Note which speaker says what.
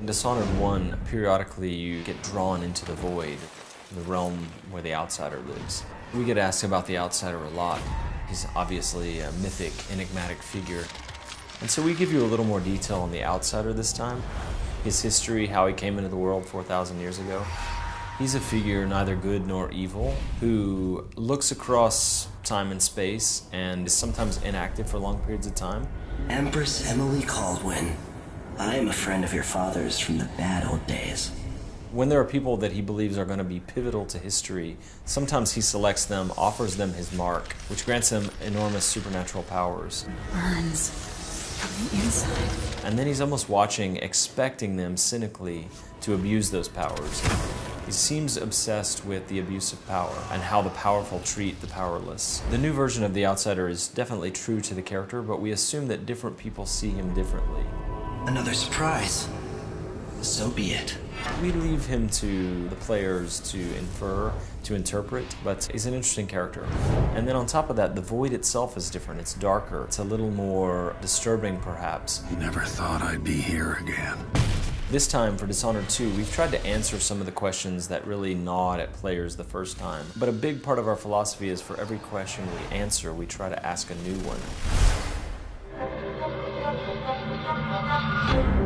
Speaker 1: In Dishonored 1, periodically you get drawn into the void, the realm where the outsider lives. We get asked about the outsider a lot. He's obviously a mythic, enigmatic figure. And so we give you a little more detail on the outsider this time. His history, how he came into the world 4,000 years ago. He's a figure neither good nor evil who looks across time and space and is sometimes inactive for long periods of time.
Speaker 2: Empress Emily Kaldwin. I am a friend of your father's from the bad old days.
Speaker 1: When there are people that he believes are going to be pivotal to history, sometimes he selects them, offers them his mark, which grants him enormous supernatural powers.
Speaker 3: Burns from the inside.
Speaker 1: And then he's almost watching, expecting them cynically to abuse those powers. He seems obsessed with the abuse of power and how the powerful treat the powerless. The new version of The Outsider is definitely true to the character, but we assume that different people see him differently.
Speaker 2: Another surprise. So be it.
Speaker 1: We leave him to the players to infer, to interpret, but he's an interesting character. And then on top of that, the void itself is different. It's darker. It's a little more disturbing, perhaps.
Speaker 4: Never thought I'd be here again.
Speaker 1: This time for Dishonored 2, we've tried to answer some of the questions that really gnawed at players the first time. But a big part of our philosophy is for every question we answer, we try to ask a new one. Bye.